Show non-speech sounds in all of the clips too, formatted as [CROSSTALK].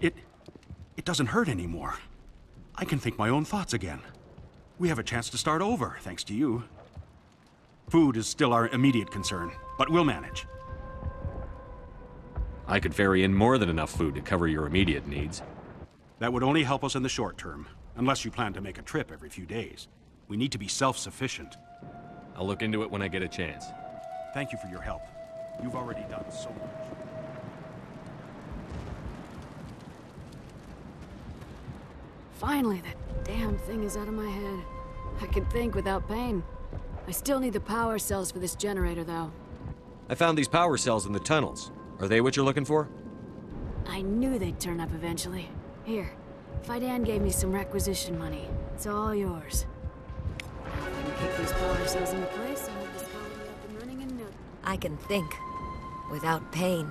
It... it doesn't hurt anymore. I can think my own thoughts again. We have a chance to start over, thanks to you. Food is still our immediate concern, but we'll manage. I could ferry in more than enough food to cover your immediate needs. That would only help us in the short term, unless you plan to make a trip every few days. We need to be self-sufficient. I'll look into it when I get a chance. Thank you for your help. You've already done so much. Finally, that damn thing is out of my head. I can think without pain. I still need the power cells for this generator, though. I found these power cells in the tunnels. Are they what you're looking for? I knew they'd turn up eventually. Here, Fai Dan gave me some requisition money. It's all yours. I can kick these power cells into place, I'll have this colony up and running in no... I can think. Without pain.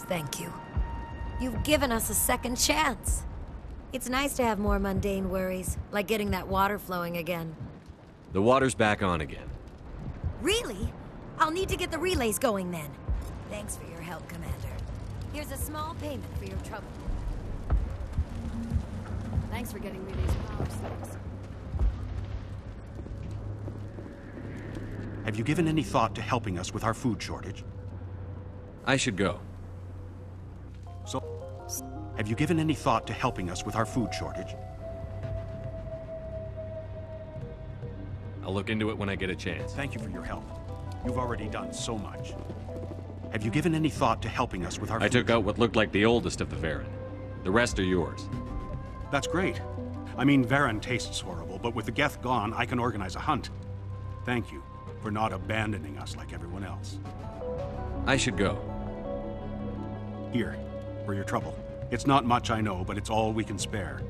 Thank you. You've given us a second chance. It's nice to have more mundane worries, like getting that water flowing again. The water's back on again. Really? I'll need to get the relays going then. Thanks for your help, Commander. Here's a small payment for your trouble. Thanks for getting me these power cells. Have you given any thought to helping us with our food shortage? I should go. So, have you given any thought to helping us with our food shortage? I'll look into it when I get a chance. Thank you for your help. You've already done so much. Have you given any thought to helping us with our I took out what looked like the oldest of the varren. The rest are yours. That's great. I mean, varren tastes horrible, but with the Geth gone, I can organize a hunt. Thank you for not abandoning us like everyone else. I should go. Here, for your trouble. It's not much, I know, but it's all we can spare.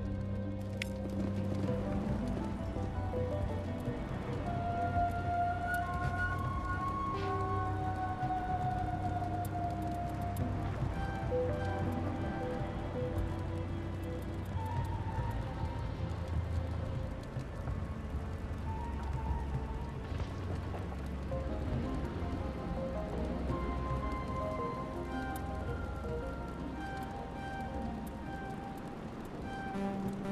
Stand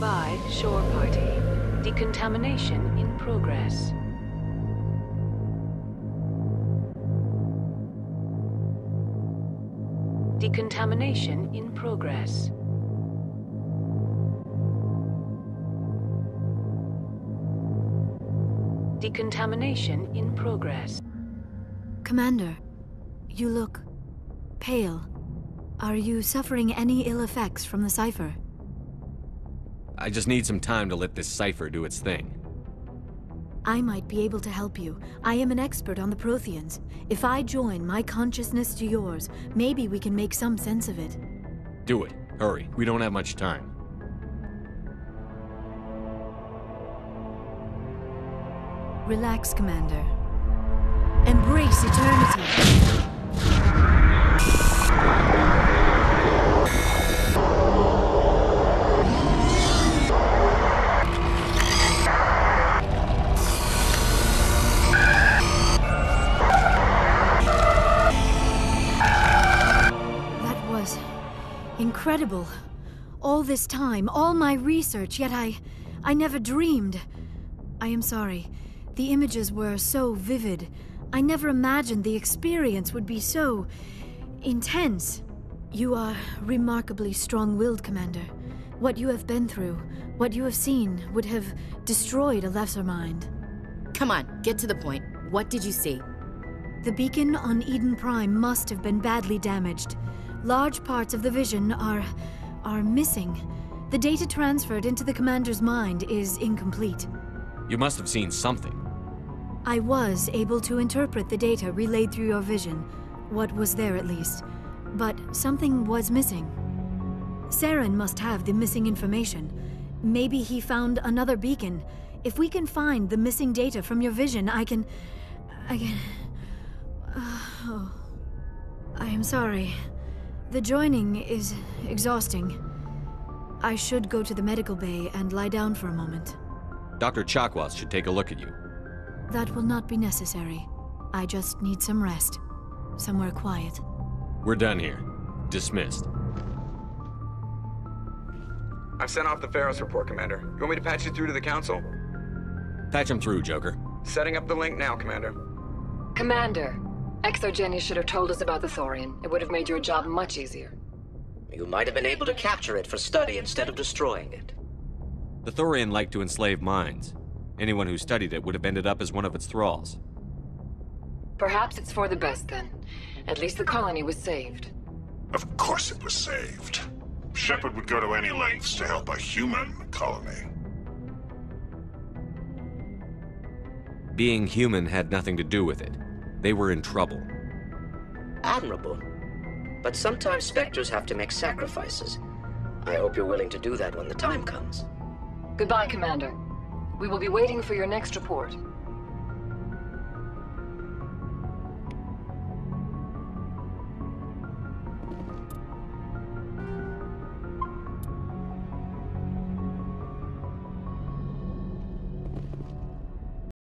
by, shore party. Decontamination in progress. Decontamination in progress. Decontamination in progress. Commander, you look... pale. Are you suffering any ill effects from the cipher? I just need some time to let this cipher do its thing. I might be able to help you. I am an expert on the Protheans. If I join my consciousness to yours, maybe we can make some sense of it. Do it. Hurry. We don't have much time. Relax, Commander. Embrace eternity. Incredible. All this time, all my research, yet I. I never dreamed. I am sorry. The images were so vivid. I never imagined the experience would be so. intense. You are remarkably strong willed, Commander. What you have been through, what you have seen, would have destroyed a lesser mind. Come on, get to the point. What did you see? The beacon on Eden Prime must have been badly damaged. Large parts of the vision are. are missing. The data transferred into the commander's mind is incomplete. You must have seen something. I was able to interpret the data relayed through your vision, what was there at least. But something was missing. Saren must have the missing information. Maybe he found another beacon. If we can find the missing data from your vision, I can. I can. [SIGHS] Oh. I am sorry. The joining is exhausting. I should go to the medical bay and lie down for a moment. Dr. Chakwas should take a look at you. That will not be necessary. I just need some rest. Somewhere quiet. We're done here. Dismissed. I've sent off the Feros report, Commander. You want me to patch you through to the Council? Patch him through, Joker. Setting up the link now, Commander. Commander, ExoGeni should have told us about the Thorian. It would have made your job much easier. You might have been able to capture it for study instead of destroying it. The Thorian liked to enslave minds. Anyone who studied it would have ended up as one of its thralls. Perhaps it's for the best then. At least the colony was saved. Of course it was saved. Shepard would go to any lengths to help a human colony. Being human had nothing to do with it. They were in trouble. Admirable. But sometimes Spectres have to make sacrifices. I hope you're willing to do that when the time comes. Goodbye, Commander. We will be waiting for your next report.